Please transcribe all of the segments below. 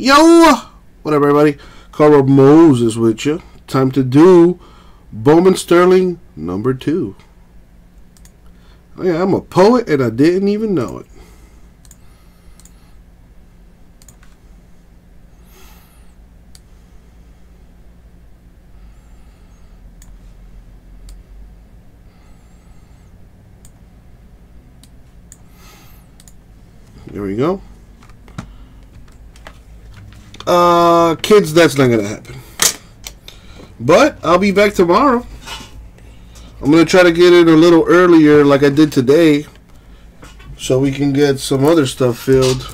Yo! What up, everybody? Carl Moses with you. Time to do Bowman Sterling number two. Oh, yeah, I'm a poet and I didn't even know it. There we go. Uh, kids, that's not going to happen. But I'll be back tomorrow. I'm going to try to get it a little earlier like I did today so we can get some other stuff filled.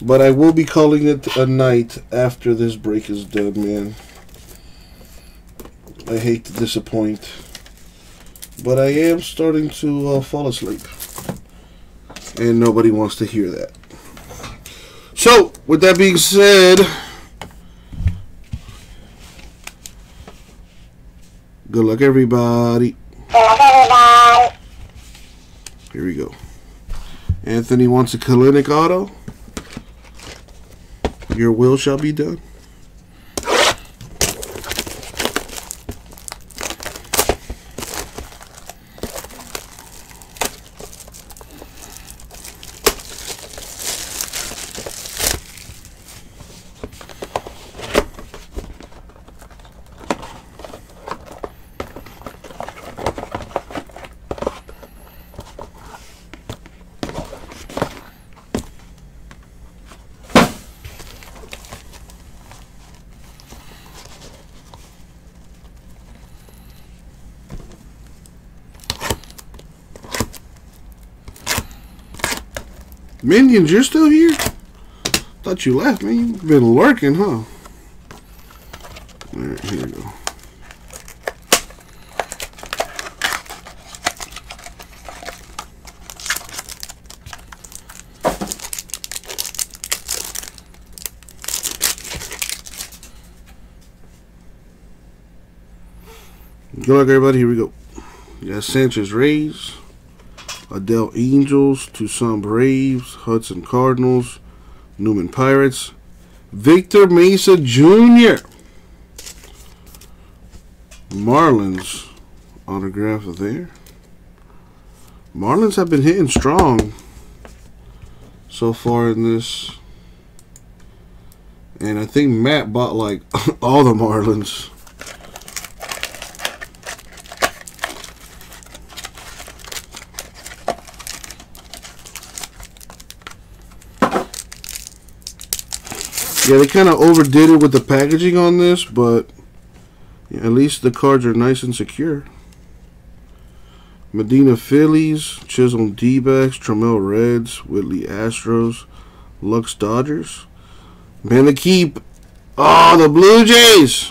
But I will be calling it a night after this break is done, man. I hate to disappoint. But I am starting to uh, fall asleep. And nobody wants to hear that. So, with that being said, good luck, everybody. Here we go. Anthony wants a Kelenic auto. Your will shall be done. Minions, you're still here? Thought you left, man. You've been lurking, huh? Alright, here we go. Good luck, everybody. Here we go. You got Sanchez Rays. Adell Angels, Toussaint Braves, Hudson Cardinals, Newman Pirates, Victor Mesa Jr. Marlins autograph there. Marlins have been hitting strong so far in this. And I think Matt bought like all the Marlins. Yeah, they kind of overdid it with the packaging on this, but yeah, at least the cards are nice and secure. Medina Phillies, Chisholm D-backs, Trammell Reds, Whitley Astros, Lux Dodgers. Man, the keep. Oh, the Blue Jays.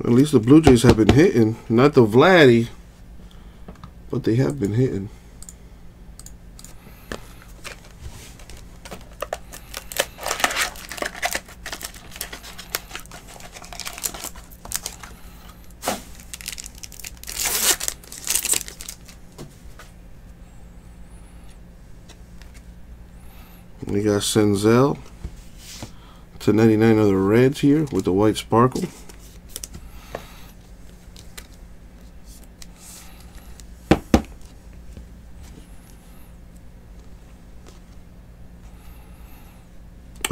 At least the Blue Jays have been hitting. Not the Vladdy. But they have been hitting. We got Senzel to 99 of the Reds here with the white sparkle.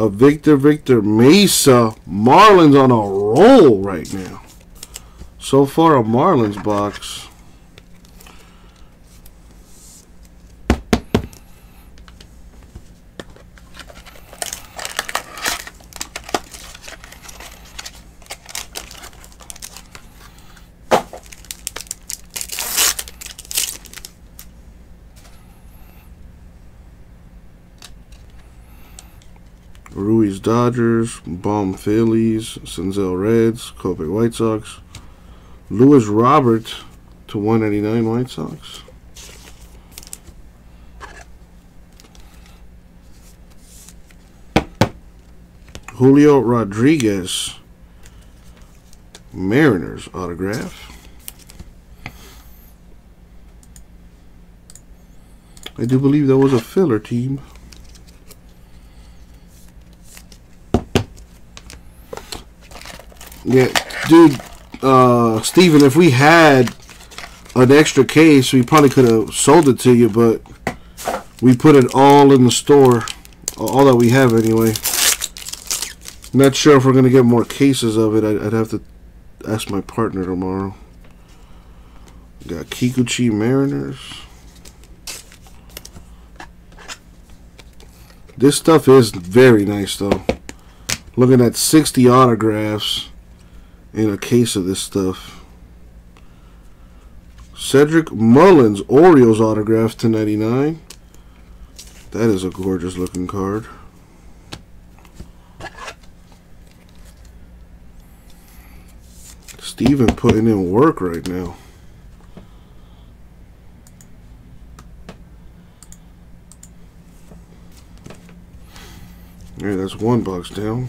A Victor Victor Mesa. Marlins on a roll right now. So far, a Marlins box. Dodgers, Bohm Phillies, Senzel Reds, Kobe White Sox, Luis Roberts to 189 White Sox. Julio Rodriguez, Mariners autograph. I do believe that was a filler team. Dude, uh, Steven, if we had an extra case, we probably could have sold it to you, but we put it all in the store. All that we have, anyway. Not sure if we're going to get more cases of it. I'd, have to ask my partner tomorrow. Got Kikuchi Mariners. This stuff is very nice, though. Looking at 60 autographs in a case of this stuff. Cedric Mullins, Orioles autograph to 99. That is a gorgeous looking card. Steven putting in work right now. Yeah, that's one box down.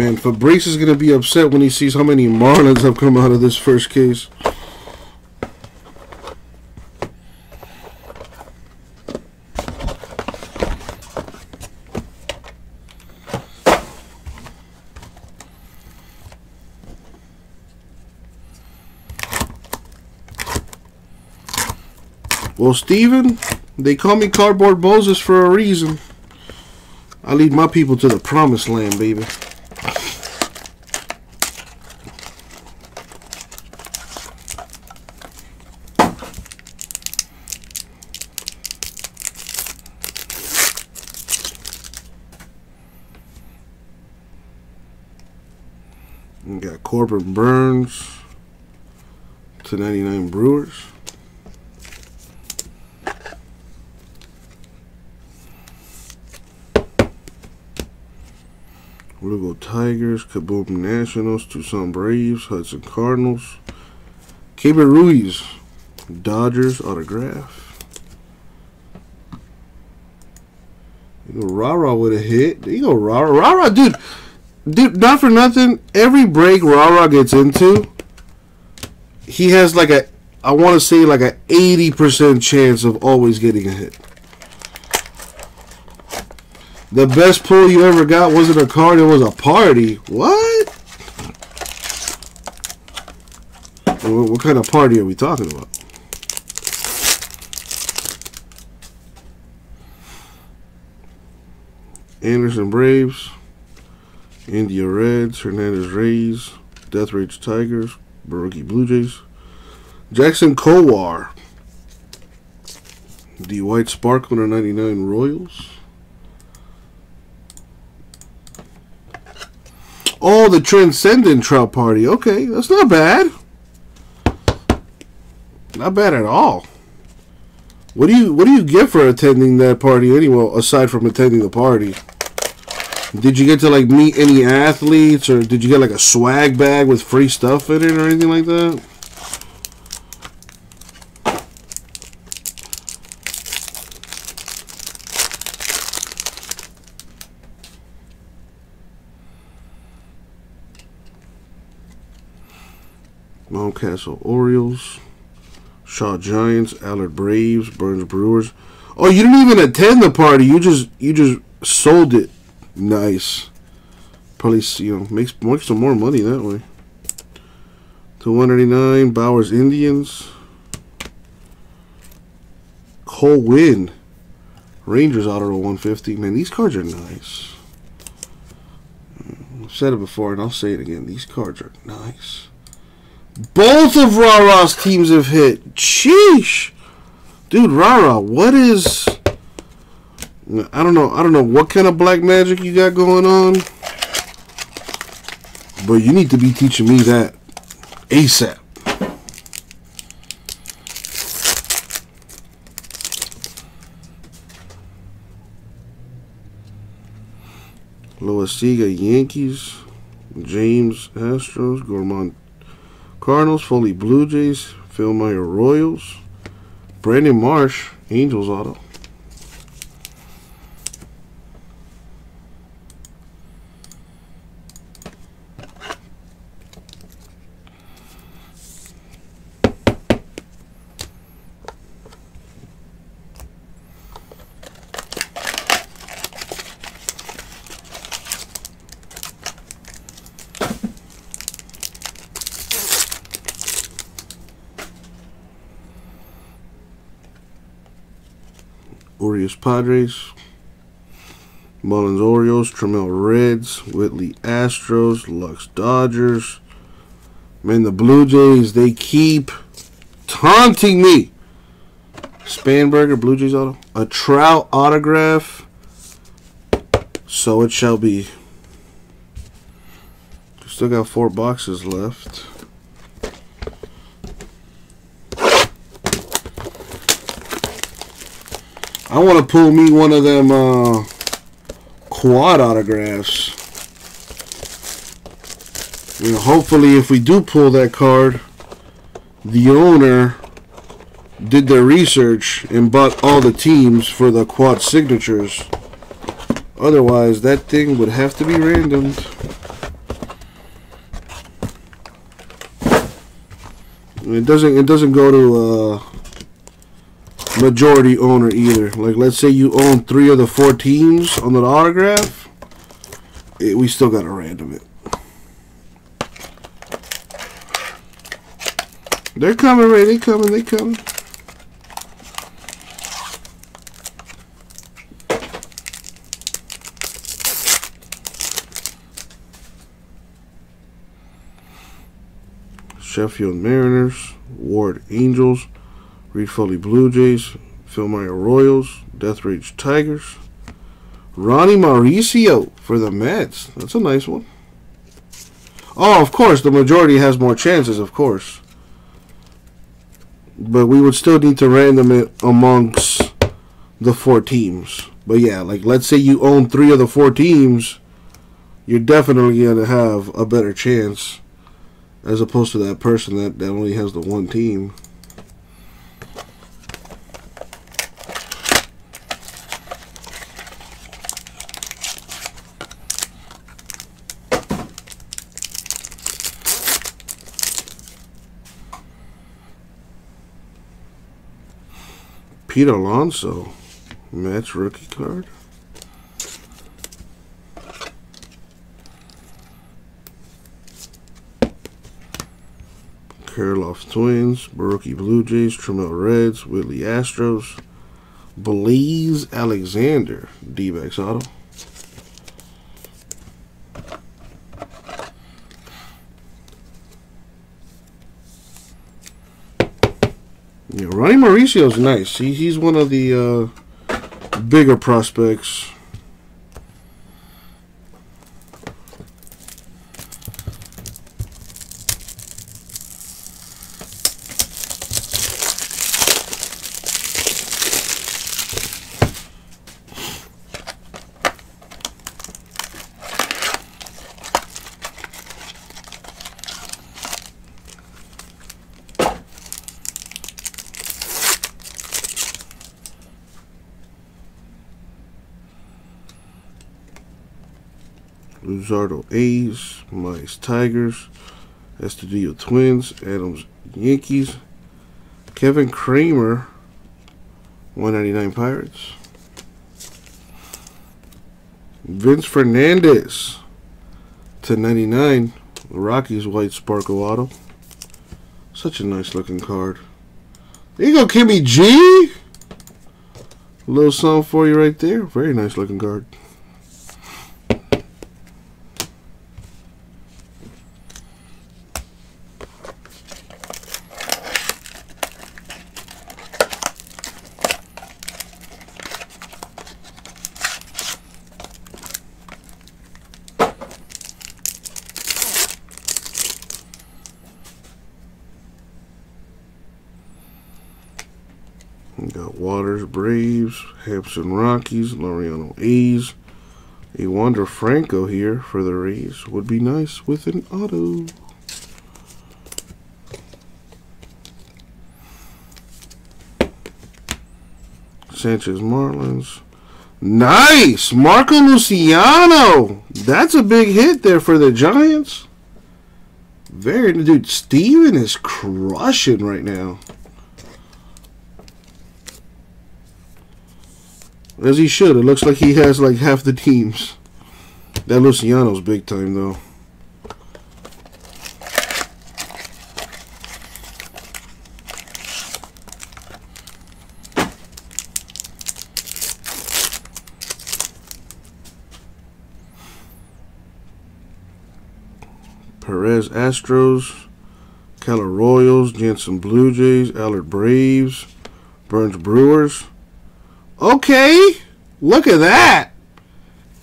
Man, Fabrice is going to be upset when he sees how many Marlins have come out of this first case. Well, Steven, they call me Cardboard Moses for a reason. I lead my people to the promised land, baby. We Burnes to 99 Brewers. Lugo Tigers, Kieboom Nationals, Toussaint Braves, Hudson Cardinals, Keibert Ruiz, Dodgers autograph. You go Rara with a hit. You go Rara. Rara, dude. Dude, not for nothing. Every break Rara gets into, he has like a, I want to say like a 80% chance of always getting a hit. The best pull you ever got wasn't a card, it was a party. What? What kind of party are we talking about? Anderson Braves, India Reds, Hernandez Rays, Death Rage Tigers, Borucki Blue Jays, Jackson Kowar, the White Sparkle 99 Royals. Oh, the Transcendent Trout Party. Okay, that's not bad. Not bad at all. What do you What do you get for attending that party anyway? Aside from attending the party, did you get to like meet any athletes, or did you get like a swag bag with free stuff in it, or anything like that? Mountcastle Orioles, Shaw Giants, Allard Braves, Burnes Brewers. Oh, you didn't even attend the party. You just you just sold it. Nice. Probably you know makes make some more money that way. To 199, Bowers Indians. Cole Winn. Rangers auto 150. Man, these cards are nice. Hmm, I've said it before and I'll say it again. These cards are nice. Both of Rara's teams have hit. Sheesh. Dude, Rara, what is... I don't know. I don't know what kind of black magic you got going on. But you need to be teaching me that ASAP. Loaisiga Yankees, James Astros, Gorman Cardinals, Foley Blue Jays, Phil Meyer Royals, Brandon Marsh, Angels auto. Urias Padres. Mullins Orioles, Trammell Reds, Whitley Astros, Lux Dodgers. Man, the Blue Jays, they keep taunting me. Spanberger, Blue Jays auto. A Trout autograph. So it shall be. Still got four boxes left. Want to pull me one of them uh, quad autographs. Know, hopefully, if we do pull that card, the owner did their research and bought all the teams for the quad signatures. Otherwise, that thing would have to be randomed. It doesn't. It doesn't go to uh, majority owner either. Like, let's say you own three of the four teams on the autograph, it, we still gotta random it. They're coming, Ray. They coming. They coming. Sheffield Mariners, Ward Angels, Reid-Foley Blue Jays, Phil Meyer Royals, Death Rage Tigers, Ronnie Mauricio for the Mets. That's a nice one. Oh, of course, the majority has more chances, of course. But we would still need to random it amongst the four teams. But yeah, like let's say you own three of the four teams, you're definitely going to have a better chance as opposed to that person that, that only has the one team. Pete Alonso, match rookie card. Kirilloff Twins, Borucki Blue Jays, Trammell Reds, Whitley Astros, Blaze Alexander, D-backs auto. Yeah, Ronnie Mauricio's nice. He, he's one of the uh, bigger prospects. Luzardo A's, Mize Tigers, Estudillo Twins, Adams Yankees, Kevin Kramer, 199 Pirates, Vince Fernandez to 99, Rockies White Sparkle Auto. Such a nice looking card. There you go, Kimmy G. A little song for you right there. Very nice looking card. Waters Braves, Hampson Rockies, Laureano A's. A Wander Franco here for the Rays would be nice with an auto. Sanchez Marlins. Nice! Marco Luciano! That's a big hit there for the Giants. Very, dude, Steven is crushing right now. As he should. It looks like he has like half the teams. That Luciano's big time, though. Perez Astros, Keller Royals, Jansen Blue Jays, Allard Braves, Burnes Brewers, Okay, look at that.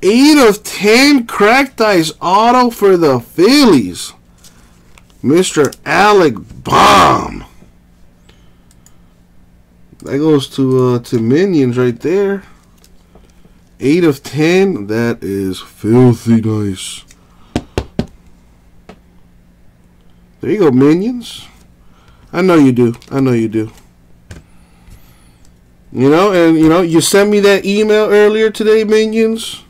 8 of 10 cracked ice auto for the Phillies. Mr. Alec Bohm. That goes to uh, to Minions right there. 8 of 10. That is filthy nice. There you go, Minions. I know you do. I know you do. You know, and you know, you sent me that email earlier today, Minions.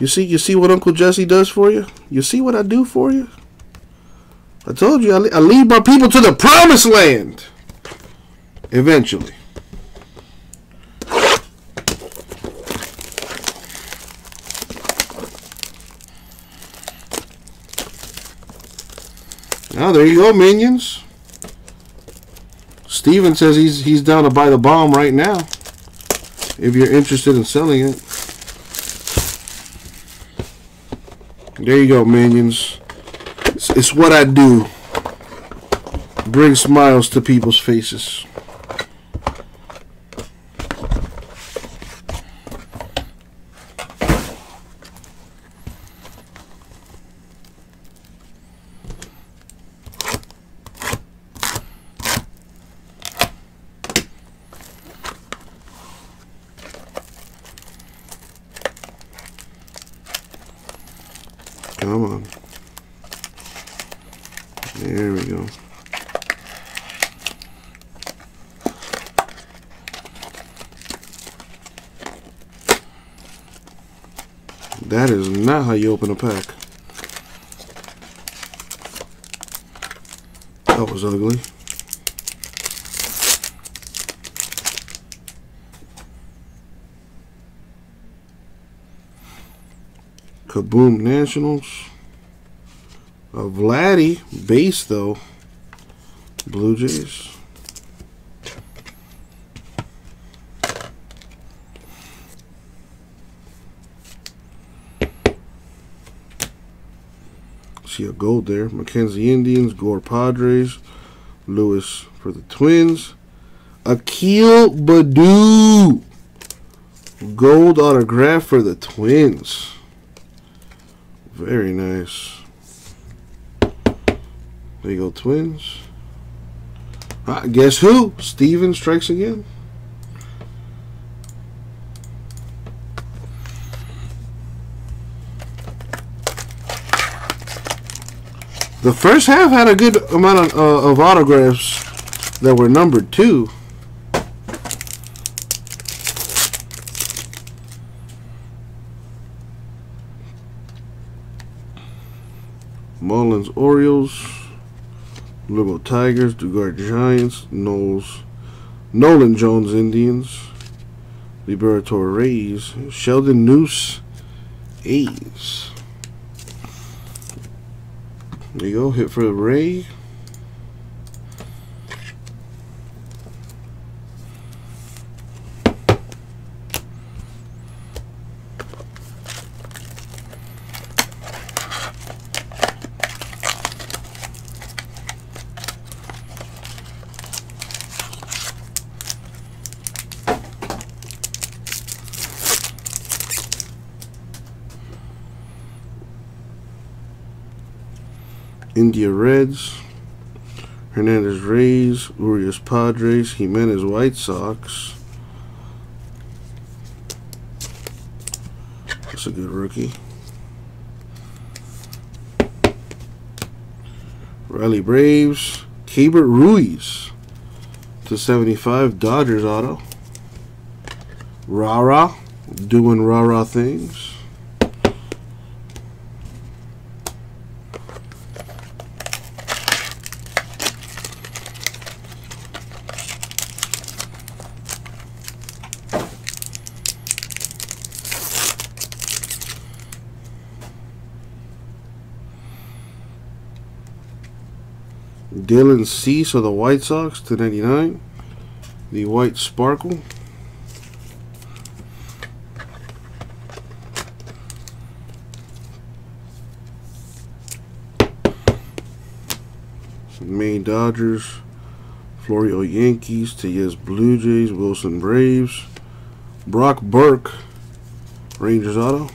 You see, you see what Uncle Jesse does for you. You see what I do for you. I told you, I, I lead my people to the promised land. Eventually. Now there you go, minions. Steven says he's he's down to buy the Bohm right now. If you're interested in selling it. There you go, minions. It's, it's what I do. Bring smiles to people's faces. Come on. There we go. That is not how you open a pack. That was ugly. Kieboom Nationals. A Vladdy base though. Blue Jays. See a gold there. McKenzie Indians, Gore Padres, Lewis for the Twins. Akil Baddoo. Gold autograph for the Twins. Very nice. There you go, Twins. Ah, guess who? Steven strikes again. The first half had a good amount of, uh, of autographs that were numbered too. Mullins Orioles, Liberal Tigers, Duggar Giants, Knowles, Nolan Jones Indians, Liberatore Rays, Sheldon Neuse A's. There you go, hit for the Ray. India Reds, Hernandez Rays, Urias Padres, Jimenez White Sox. That's a good rookie. Riley Braves, Keibert Ruiz to 75, Dodgers auto. Rara, doing rara things. Dylan Cease of the White Sox to 99. The White Sparkle. May Dodgers, Florial Yankees, Tellez Blue Jays, Wilson Braves, Brock Burke, Rangers Auto.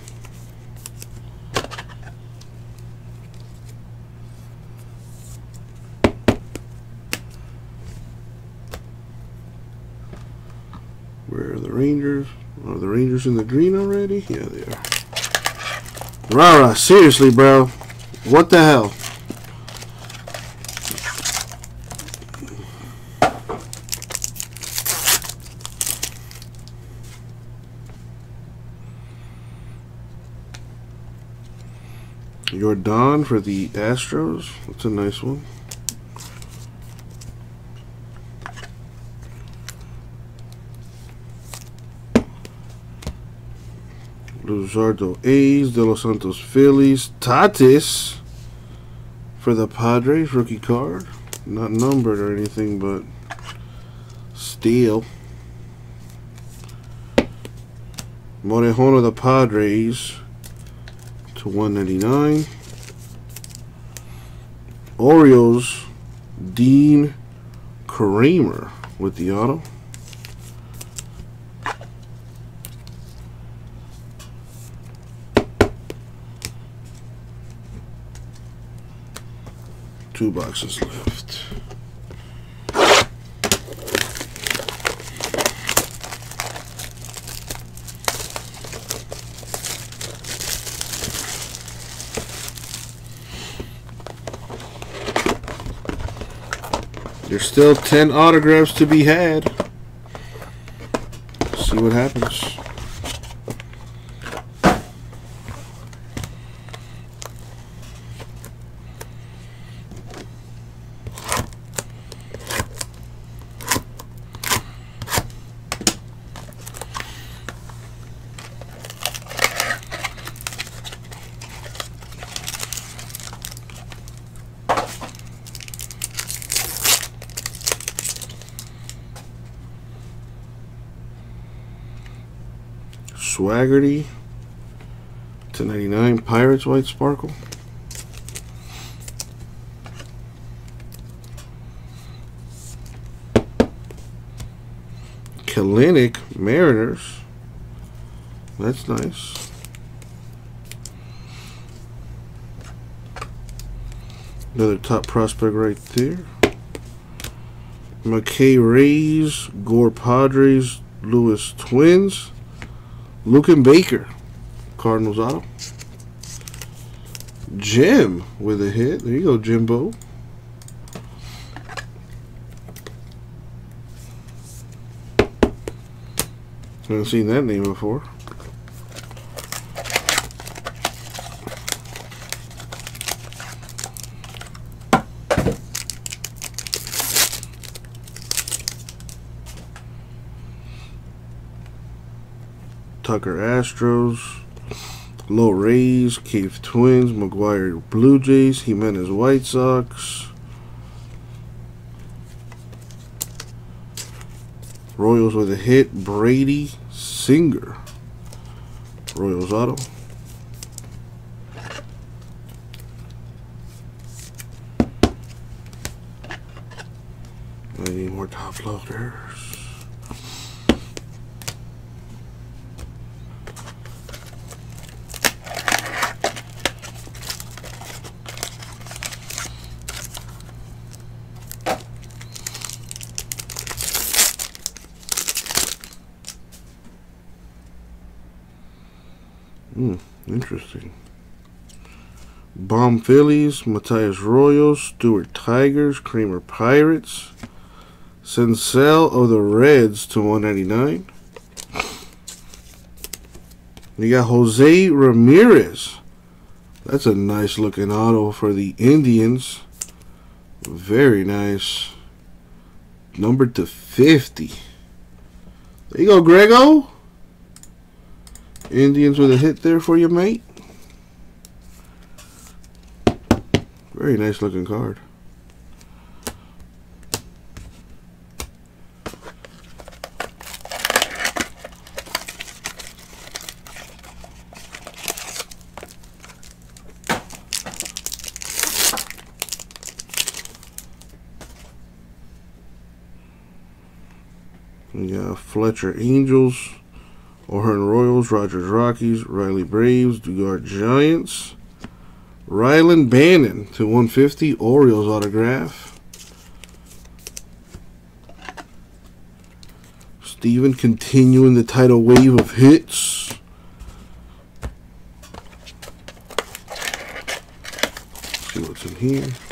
Rangers? Are the Rangers in the green already? Yeah, they are. Rara, seriously, bro. What the hell? Yordan for the Astros. That's a nice one. Luzardo A's, De Los Santos Phillies, Tatis for the Padres, rookie card. Not numbered or anything, but steel. Morejon of the Padres to 199. Orioles, Dean Kramer with the auto. Two boxes left. There's still 10 autographs to be had. See what happens. Swaggerty to 99 Pirates White Sparkle. Kelenic Mariners. That's nice. Another top prospect right there. McKay Rays, Gore Padres, Lewis Twins. Luken Baker, Cardinals auto. Jim with a hit. There you go, Jimbo. Haven't seen that name before. Tucker Astros, Lowe Rays, Cave Twins, McGuire Blue Jays, Jimenez White Sox, Royals with a hit, Brady Singer, Royals Auto. I need more top loaders. Interesting. Bohm Phillies, Matias Royals, Stewart Tigers, Kramer Pirates, Senzel of the Reds to 199. You got Jose Ramirez. That's a nice looking auto for the Indians. Very nice. Numbered to 50. There you go, Grego. Indians with a hit there for you, mate. Very nice looking card. We got Fletcher Angels. O'Hearn Royals, Rogers Rockies, Riley Braves, Duggar Giants, Rylan Bannon to 150, Orioles autograph. Steven continuing the tidal wave of hits. see what's in here.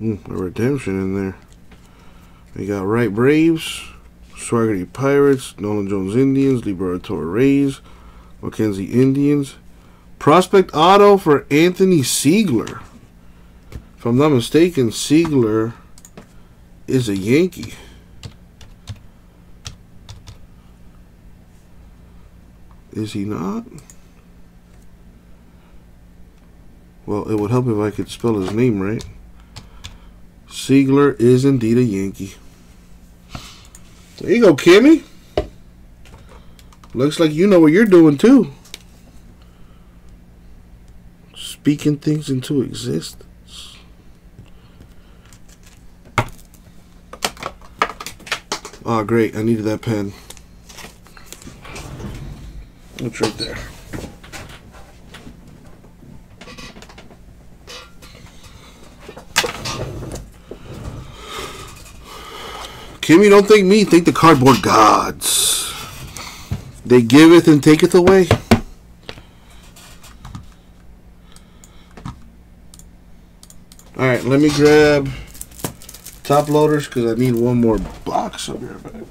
Mm, a redemption in there. We got Wright Braves, Swaggerty Pirates, Nolan Jones Indians, Liberatore Rays, McKenzie Indians. Prospect Auto for Anthony Seigler. If I'm not mistaken, Seigler is a Yankee. Is he not? Well, it would help if I could spell his name right. Seigler is indeed a Yankee. There you go, Kimmy. Looks like you know what you're doing too. Speaking things into existence. Oh, great. I needed that pen. It's right there. Kimmy, don't think me, think the cardboard gods. They giveth and taketh away. Alright, let me grab top loaders because I need one more box. Be right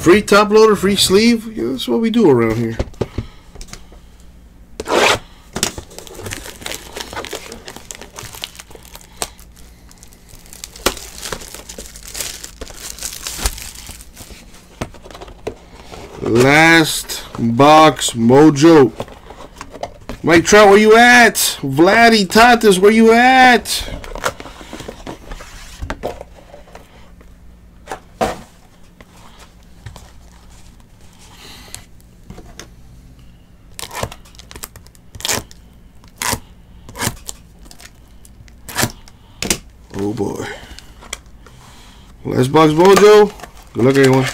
free top loader, free sleeve. Yeah, that's what we do around here. Last box mojo. Mike Trout, where you at? Vladdy Tatis, where you at? Oh boy. Box mojo. Good luck, everyone.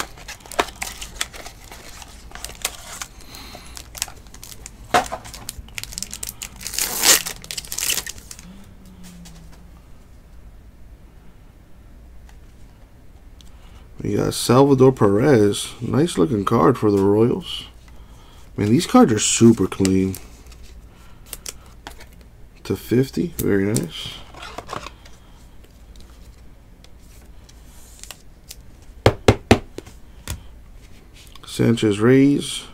We got Salvador Perez. Nice looking card for the Royals. Man, these cards are super clean. To 50. Very nice. Sanchez Rays,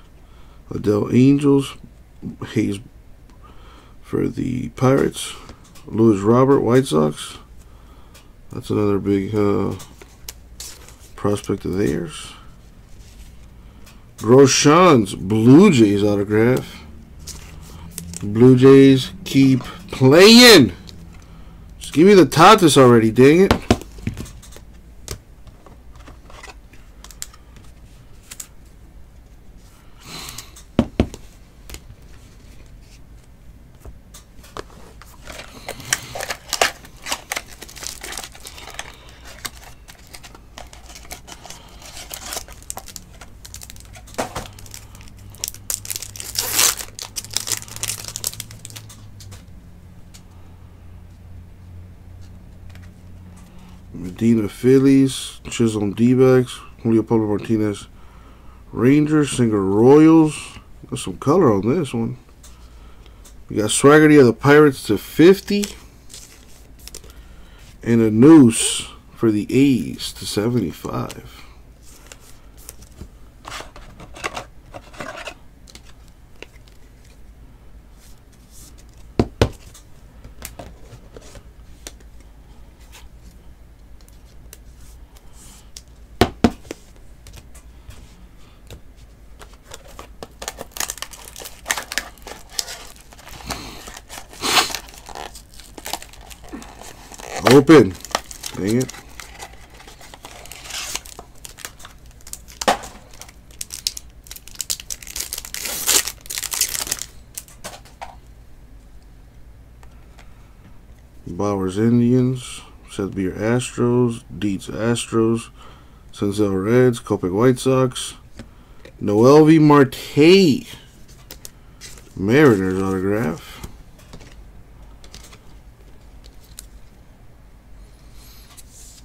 Adell Angels, Hayes for the Pirates, Luis Robert White Sox. That's another big uh, prospect of theirs. Groshans Blue Jays autograph. Blue Jays keep playing. Just give me the Tatis already, dang it. Medina Phillies, Chisholm D-backs, Julio Pablo Martinez Rangers, Singer Royals. Got some color on this one. We got Swaggerty of the Pirates to 50. And a Neuse for the A's to 75. Open. Dang it. Bowers Indians. Beer Astros. Dietz Astros. Senzel Reds. Kopech White Sox. Noelvi Marte. Mariners autograph.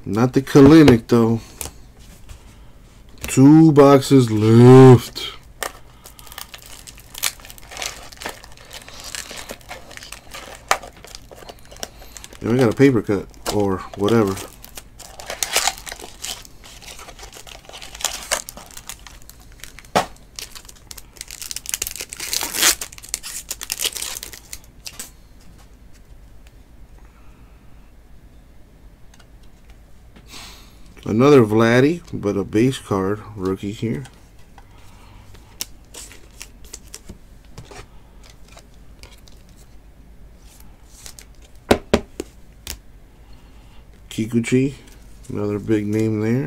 Not the Kelenic though. Two boxes left. And we got a paper cut or whatever. Another Vladdy, but a base card rookie here. Kikuchi, another big name there.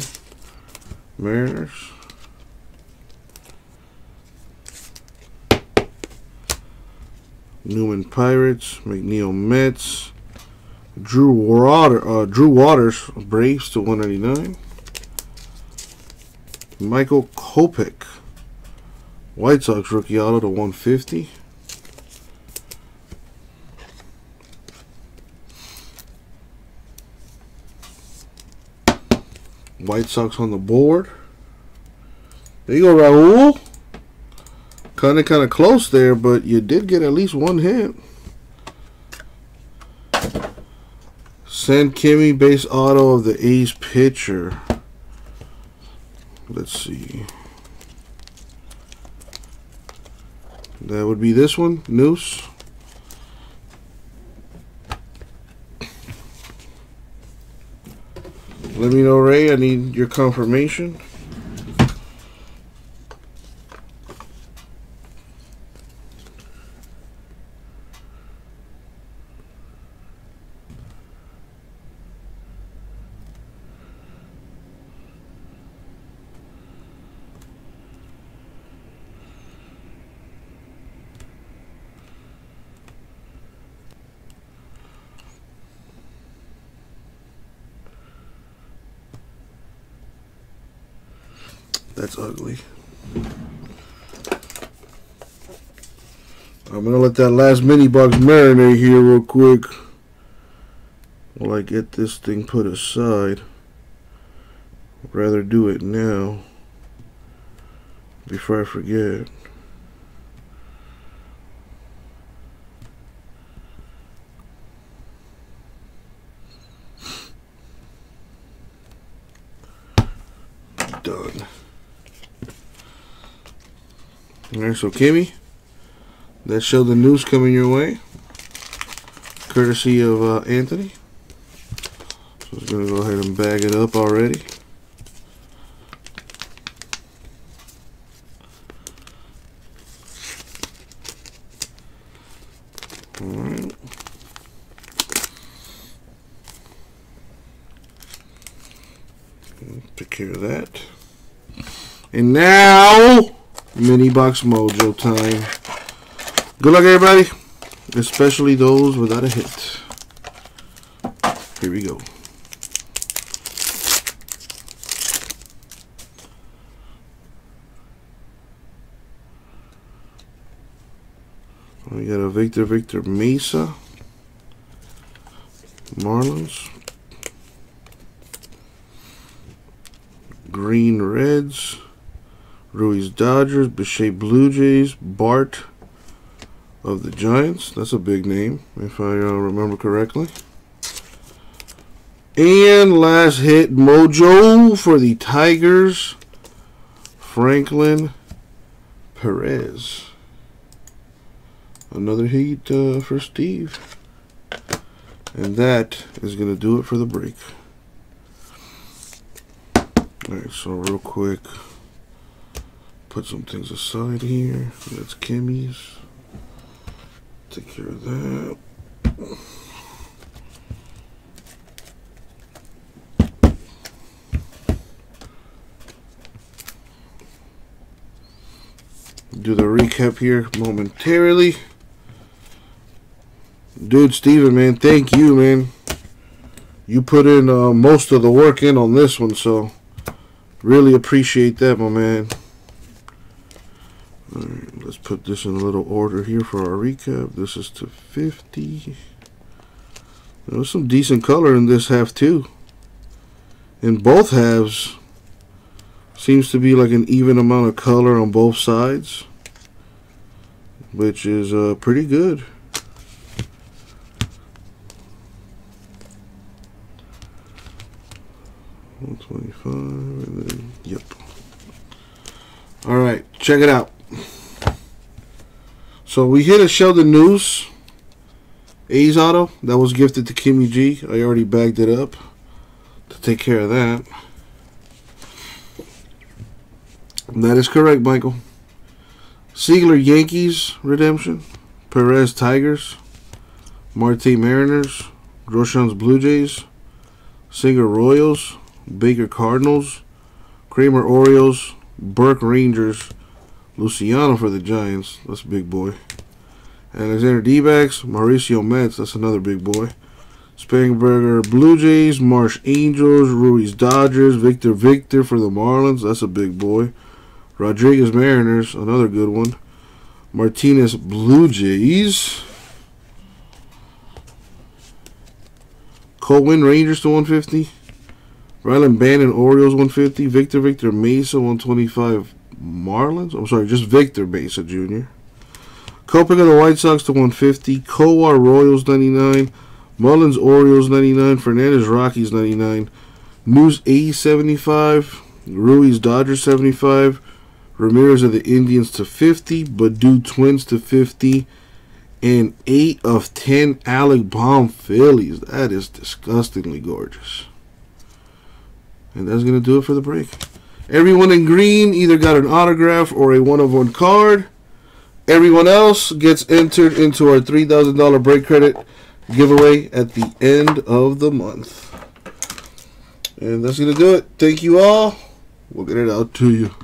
Mariners. Newman Pirates, McNeil Mets, Drew Water, uh, Drew Waters, Braves to 199. Michael Kopech, White Sox rookie auto to 150. White Sox on the board. There you go, Raul. Kind of, kind of close there, but you did get at least one hit. Send Kimmy base auto of the A's pitcher. Let's see. That would be this one, Neuse. Let me know, Ray. I need your confirmation. That's ugly. I'm going to let that last mini box marinate here real quick. While I get this thing put aside. I'd rather do it now. Before I forget. Done. So Kimmy, that showed the Neuse coming your way, courtesy of uh, Anthony. So I'm going to go ahead and bag it up already. Alright. Take care of that. And now Mini Box Mojo time. Good luck, everybody. Especially those without a hit. Here we go. We got a Victor Victor Mesa. Marlins. Greene Reds. Ruiz Dodgers, Bichette Blue Jays, Bart of the Giants. That's a big name, if I uh, remember correctly. And last hit, Mojo for the Tigers, Franklin Perez. Another heat uh, for Steve. And that is going to do it for the break. Alright, so real quick put some things aside here. That's Kimmy's. Take care of that. Do the recap here momentarily. Dude, Steven, man, thank you, man. You put in uh, most of the work in on this one, so really appreciate that, my man. Let's put this in a little order here for our recap. This is to 50. There's some decent color in this half, too. In both halves, seems to be like an even amount of color on both sides, which is uh, pretty good. One twenty-five, and then yep. All right, check it out. So we hit a Sheldon Neuse A's auto that was gifted to Kimmy G. I already bagged it up to take care of that. That is correct, Michael. Seigler Yankees redemption, Perez Tigers, Marte Mariners, Groshans Blue Jays, Singer Royals, Baker Cardinals, Kramer Orioles, Burke Rangers, Luciano for the Giants. That's a big boy. Alexander D-backs, Mauricio Mets. That's another big boy. Spangenberger Blue Jays, Marsh Angels, Ruiz Dodgers, Victor Victor for the Marlins. That's a big boy. Rodriguez Mariners, another good one. Martinez Blue Jays. Cole Winn Rangers to 150. Rylan Bannon Orioles 150. Victor Victor Mesa 125 Marlins. I'm sorry, just Victor Mesa Jr. Of the White Sox to 150. Kowar Royals 99. Mullins Orioles 99. Fernandez Rockies 99. Neuse A 75. Ruiz Dodgers 75. Ramirez of the Indians to 50. Baddoo Twins to 50. And 8 of 10 Alec Bohm Phillies. That is disgustingly gorgeous. And that's going to do it for the break. Everyone in green either got an autograph or a one of one card. Everyone else gets entered into our $3,000 break credit giveaway at the end of the month. And that's going to do it. Thank you all. We'll get it out to you.